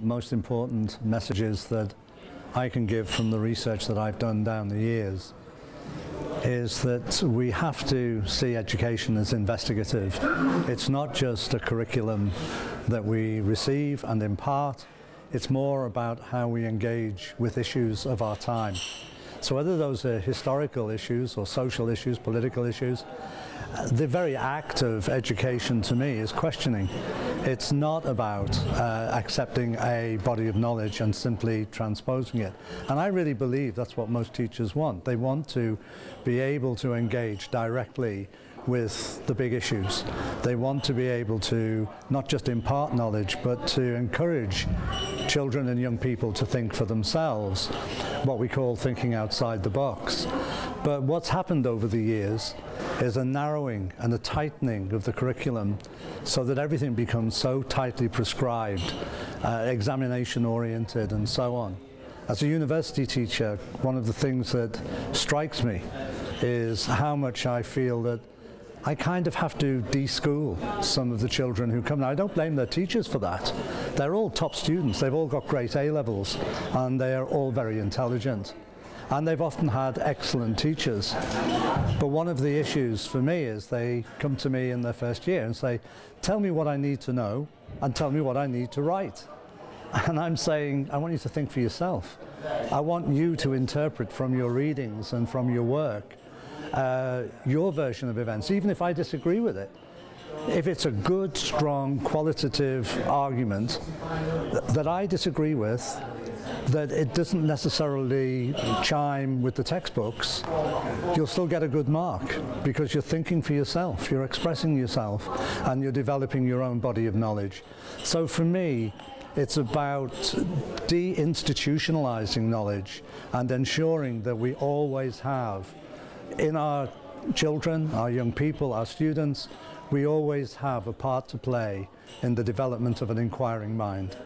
most important messages that I can give from the research that I've done down the years is that we have to see education as investigative. It's not just a curriculum that we receive and impart, it's more about how we engage with issues of our time. So whether those are historical issues or social issues, political issues, the very act of education to me is questioning. It's not about uh, accepting a body of knowledge and simply transposing it. And I really believe that's what most teachers want. They want to be able to engage directly with the big issues. They want to be able to not just impart knowledge, but to encourage children and young people to think for themselves, what we call thinking outside the box. But what's happened over the years is a narrowing and a tightening of the curriculum so that everything becomes so tightly prescribed, uh, examination oriented and so on. As a university teacher, one of the things that strikes me is how much I feel that I kind of have to de-school some of the children who come. Now, I don't blame their teachers for that. They're all top students. They've all got great A-levels and they are all very intelligent and they've often had excellent teachers. But one of the issues for me is they come to me in their first year and say, tell me what I need to know and tell me what I need to write. And I'm saying, I want you to think for yourself. I want you to interpret from your readings and from your work uh, your version of events, even if I disagree with it. If it's a good, strong, qualitative argument that I disagree with, that it doesn't necessarily chime with the textbooks, you'll still get a good mark because you're thinking for yourself, you're expressing yourself, and you're developing your own body of knowledge. So for me, it's about deinstitutionalizing knowledge and ensuring that we always have in our children, our young people, our students, we always have a part to play in the development of an inquiring mind.